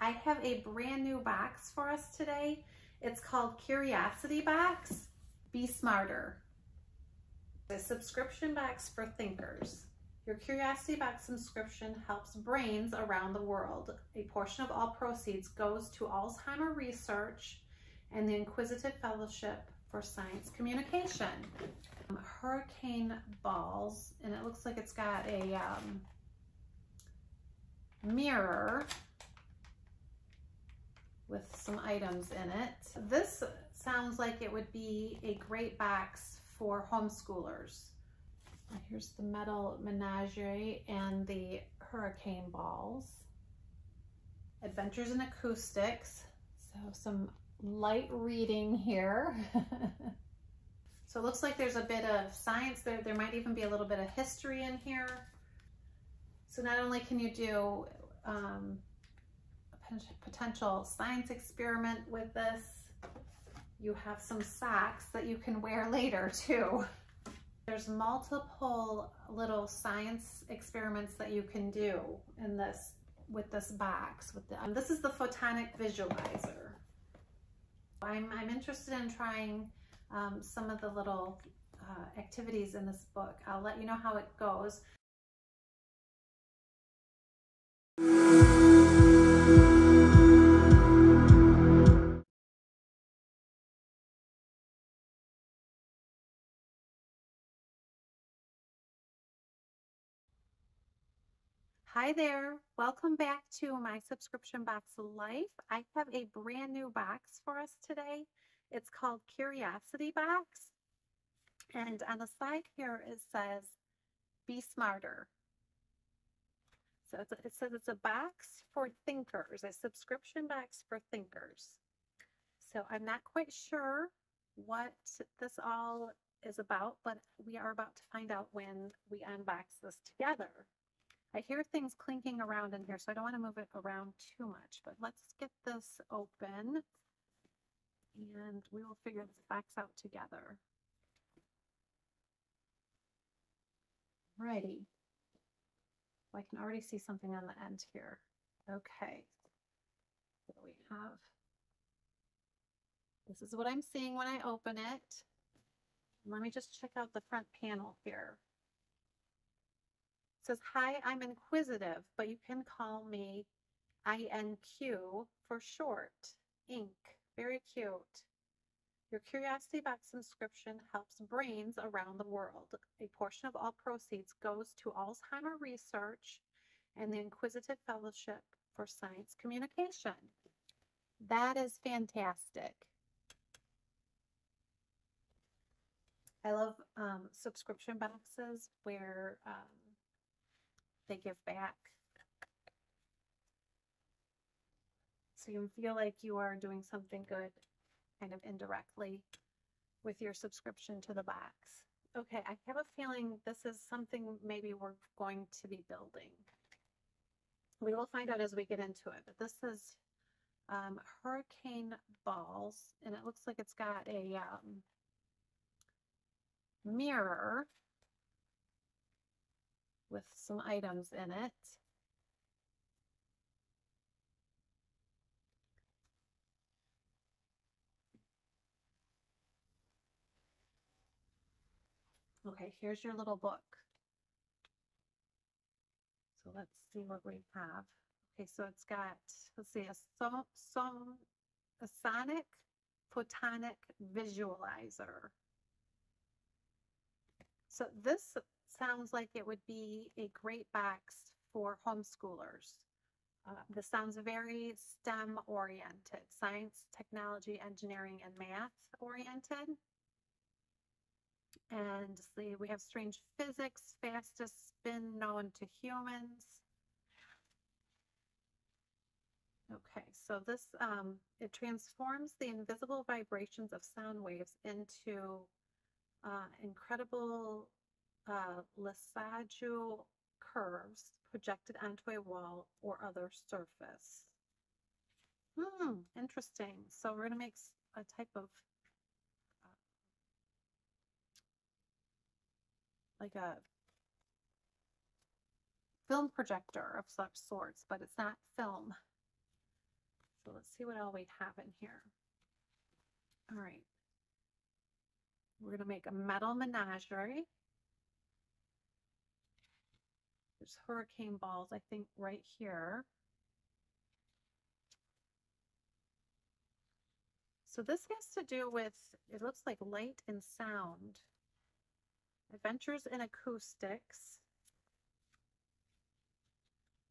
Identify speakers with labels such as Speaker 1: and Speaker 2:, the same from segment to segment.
Speaker 1: I have a brand new box for us today. It's called Curiosity Box. Be Smarter. A subscription box for thinkers. Your Curiosity Box subscription helps brains around the world. A portion of all proceeds goes to Alzheimer research and the Inquisitive Fellowship for Science Communication. Um, hurricane balls, and it looks like it's got a um, mirror with some items in it. This sounds like it would be a great box for homeschoolers. Here's the metal menagerie and the hurricane balls. Adventures in Acoustics. So some light reading here. so it looks like there's a bit of science there. There might even be a little bit of history in here. So not only can you do um, potential science experiment with this, you have some socks that you can wear later too. There's multiple little science experiments that you can do in this with this box. With the, um, this is the photonic visualizer. I'm, I'm interested in trying um, some of the little uh, activities in this book. I'll let you know how it goes. Hi there, welcome back to my subscription box life. I have a brand new box for us today. It's called Curiosity Box. And on the side here it says, be smarter. So it says it's a box for thinkers, a subscription box for thinkers. So I'm not quite sure what this all is about, but we are about to find out when we unbox this together. I hear things clinking around in here, so I don't want to move it around too much, but let's get this open and we will figure this box out together. Ready. I can already see something on the end here. Okay. So we have, this is what I'm seeing when I open it. Let me just check out the front panel here says, Hi, I'm inquisitive, but you can call me INQ for short. Ink. Very cute. Your Curiosity Box subscription helps brains around the world. A portion of all proceeds goes to Alzheimer research and the Inquisitive Fellowship for Science Communication. That is fantastic. I love um, subscription boxes where um, they give back. So you feel like you are doing something good kind of indirectly with your subscription to the box. Okay, I have a feeling this is something maybe we're going to be building. We will find out as we get into it, but this is um, hurricane balls, and it looks like it's got a um, mirror with some items in it. Okay, here's your little book. So let's see what we have. Okay, so it's got, let's see, a, so, some, a sonic photonic visualizer. So this sounds like it would be a great box for homeschoolers. Uh, this sounds very STEM oriented, science, technology, engineering, and math oriented. And see, we have strange physics, fastest spin known to humans. Okay, so this, um, it transforms the invisible vibrations of sound waves into uh, incredible uh, Lissajous curves projected onto a wall or other surface. Hmm, interesting. So we're going to make a type of uh, like a film projector of such sorts, but it's not film. So let's see what all we have in here. All right. We're going to make a metal menagerie. There's hurricane balls, I think, right here. So this has to do with, it looks like light and sound. Adventures in acoustics.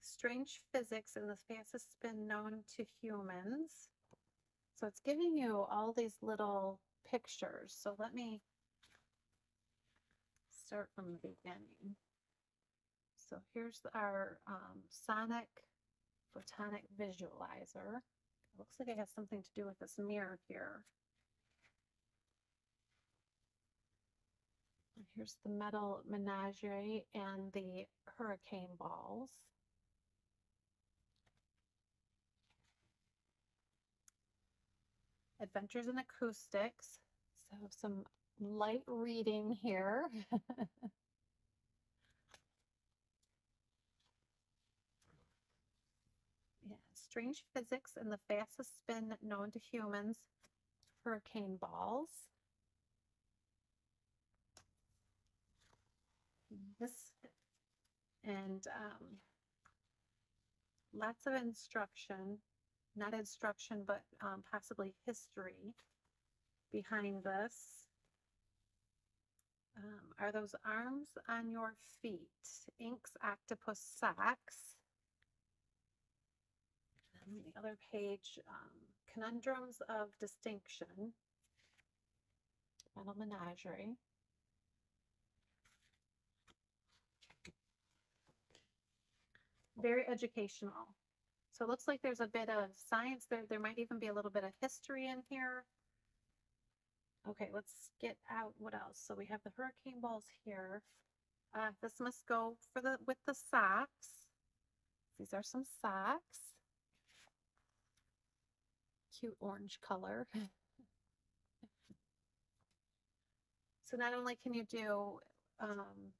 Speaker 1: Strange physics and the fastest spin known to humans. So it's giving you all these little pictures. So let me start from the beginning. So here's our um, sonic photonic visualizer. It looks like it has something to do with this mirror here. And here's the metal menagerie and the hurricane balls. Adventures in Acoustics. So some light reading here. strange physics and the fastest spin known to humans. Hurricane balls. This and um, lots of instruction not instruction, but um, possibly history behind this. Um, are those arms on your feet? Inks, octopus socks. And the other page, um, conundrums of distinction. Metal menagerie. Very educational. So it looks like there's a bit of science there. There might even be a little bit of history in here. Okay, let's get out what else. So we have the hurricane balls here. Uh, this must go for the with the socks. These are some socks. Cute orange color. so not only can you do um,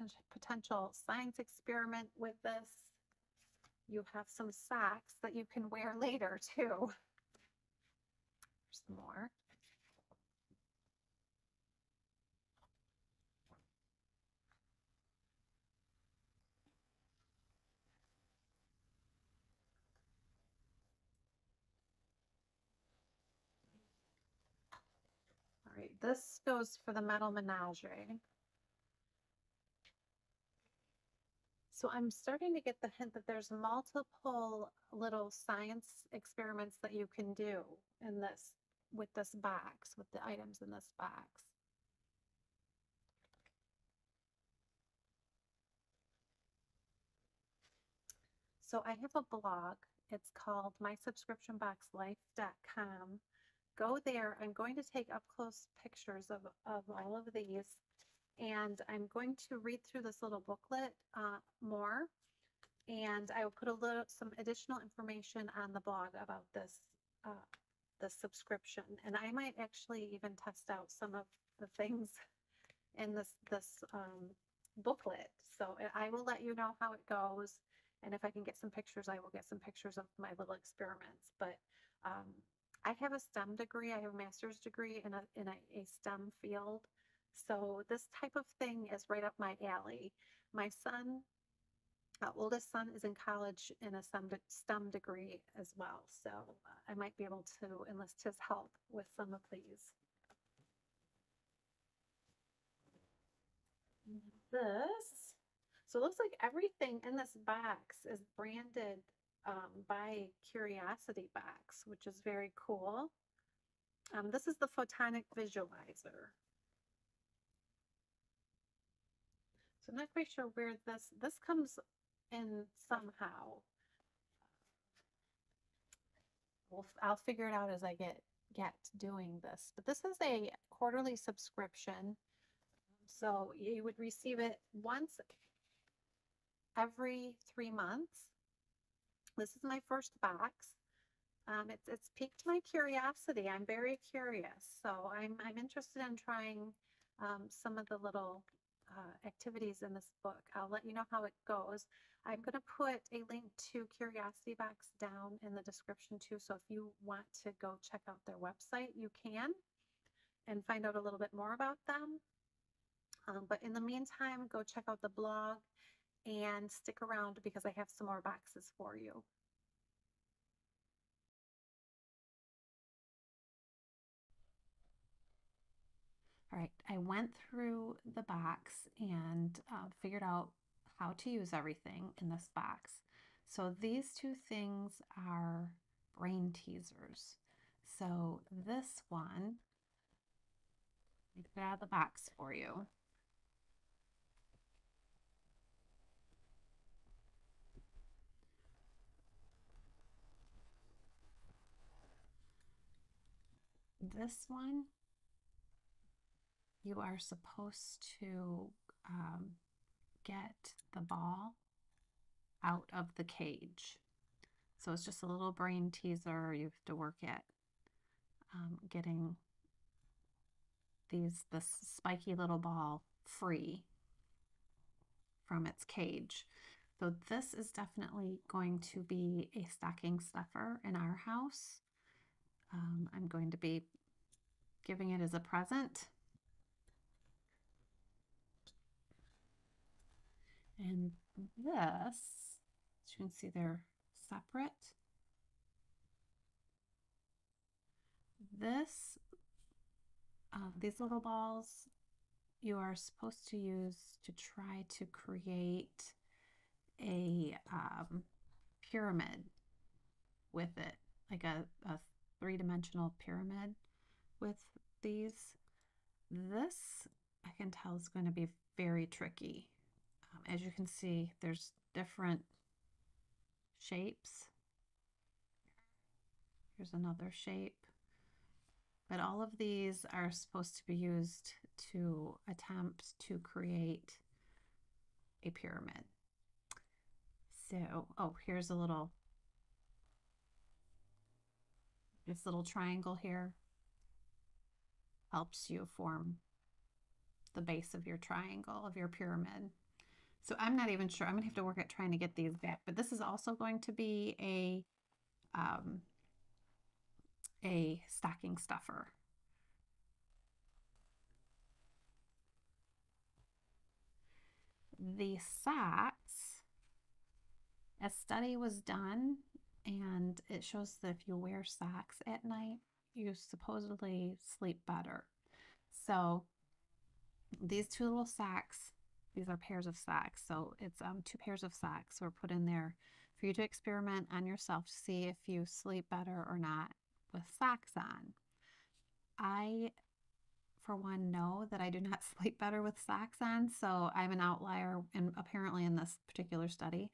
Speaker 1: a potential science experiment with this, you have some socks that you can wear later too. There's some more. This goes for the metal menagerie. So I'm starting to get the hint that there's multiple little science experiments that you can do in this, with this box, with the items in this box. So I have a blog. It's called mysubscriptionboxlife.com. Go there. I'm going to take up close pictures of, of all of these and I'm going to read through this little booklet uh, more and I will put a little some additional information on the blog about this uh, the subscription. And I might actually even test out some of the things in this this um, booklet. So I will let you know how it goes and if I can get some pictures I will get some pictures of my little experiments. But um, I have a STEM degree I have a master's degree in a in a, a STEM field so this type of thing is right up my alley. My son, our oldest son is in college in a STEM degree as well. So uh, I might be able to enlist his help with some of these. This, so it looks like everything in this box is branded um, by Curiosity Box, which is very cool. Um, this is the Photonic Visualizer. So I'm not quite sure where this, this comes in somehow. We'll, I'll figure it out as I get, get doing this. But this is a quarterly subscription. So you would receive it once every three months. This is my first box. Um, it's, it's piqued my curiosity. I'm very curious. So I'm, I'm interested in trying um, some of the little uh, activities in this book. I'll let you know how it goes. I'm going to put a link to Curiosity Box down in the description too. So if you want to go check out their website, you can and find out a little bit more about them. Um, but in the meantime, go check out the blog and stick around because I have some more boxes for you. All right, I went through the box and uh, figured out how to use everything in this box. So these two things are brain teasers. So this one, me get out of the box for you. This one you are supposed to um, get the ball out of the cage. So it's just a little brain teaser. You have to work at um, getting these this spiky little ball free from its cage. So this is definitely going to be a stocking stuffer in our house. Um, I'm going to be giving it as a present And this, as you can see, they're separate. This, uh, these little balls, you are supposed to use to try to create a um, pyramid with it, like a, a three-dimensional pyramid with these. This, I can tell, is going to be very tricky. Um, as you can see, there's different shapes. Here's another shape. But all of these are supposed to be used to attempt to create a pyramid. So, oh, here's a little, this little triangle here helps you form the base of your triangle, of your pyramid. So I'm not even sure. I'm going to have to work at trying to get these back. But this is also going to be a, um, a stocking stuffer. The socks, a study was done and it shows that if you wear socks at night, you supposedly sleep better. So these two little sacks, these are pairs of sacks. So it's um, two pairs of socks were put in there for you to experiment on yourself to see if you sleep better or not with socks on. I, for one, know that I do not sleep better with socks on, so I'm an outlier and apparently in this particular study.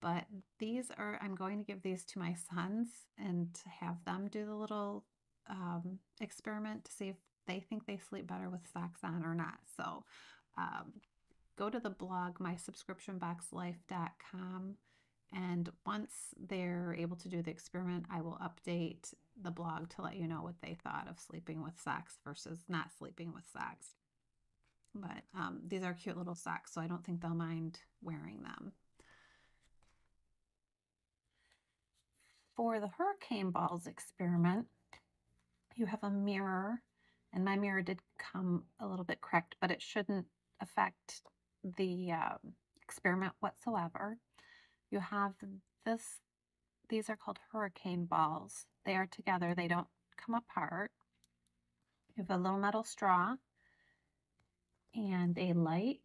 Speaker 1: But these are, I'm going to give these to my sons and have them do the little um, experiment to see if they think they sleep better with socks on or not. So um, go to the blog mysubscriptionboxlife.com and once they're able to do the experiment, I will update the blog to let you know what they thought of sleeping with socks versus not sleeping with socks. But um, these are cute little socks, so I don't think they'll mind wearing them. For the hurricane balls experiment, you have a mirror, and my mirror did come a little bit cracked, but it shouldn't affect the um, experiment whatsoever. You have this, these are called hurricane balls. They are together, they don't come apart. You have a little metal straw and a light.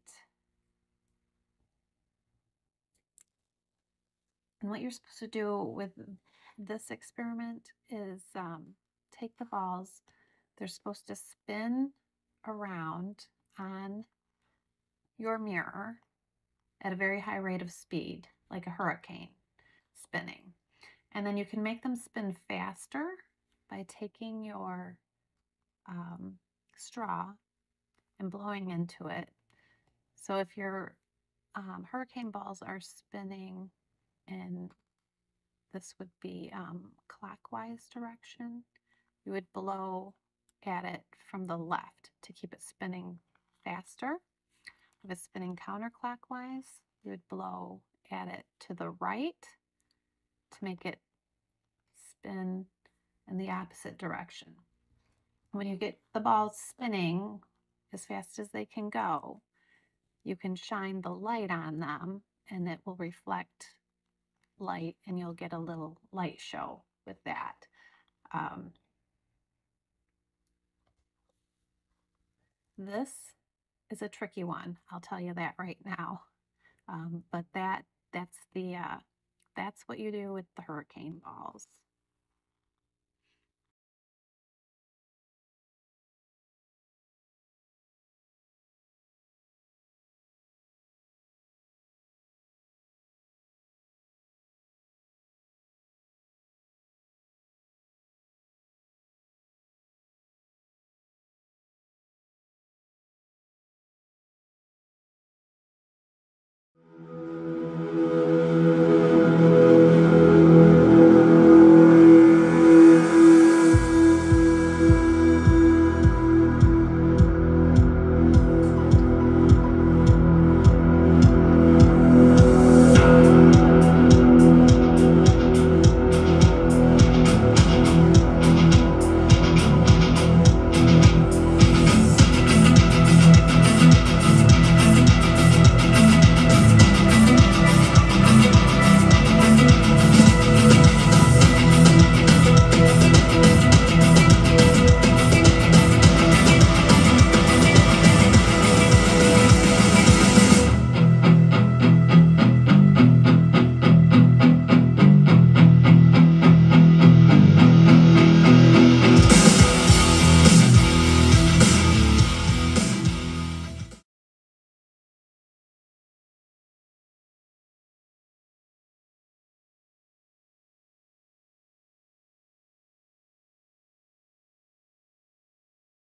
Speaker 1: And what you're supposed to do with this experiment is um, take the balls, they're supposed to spin around on your mirror at a very high rate of speed, like a hurricane spinning. And then you can make them spin faster by taking your um, straw and blowing into it. So if your um, hurricane balls are spinning in this would be um, clockwise direction, you would blow at it from the left to keep it spinning faster. If it's spinning counterclockwise, you would blow at it to the right to make it spin in the opposite direction. When you get the balls spinning as fast as they can go, you can shine the light on them and it will reflect light and you'll get a little light show with that. Um, this is a tricky one. I'll tell you that right now. Um, but that that's the uh, that's what you do with the hurricane balls.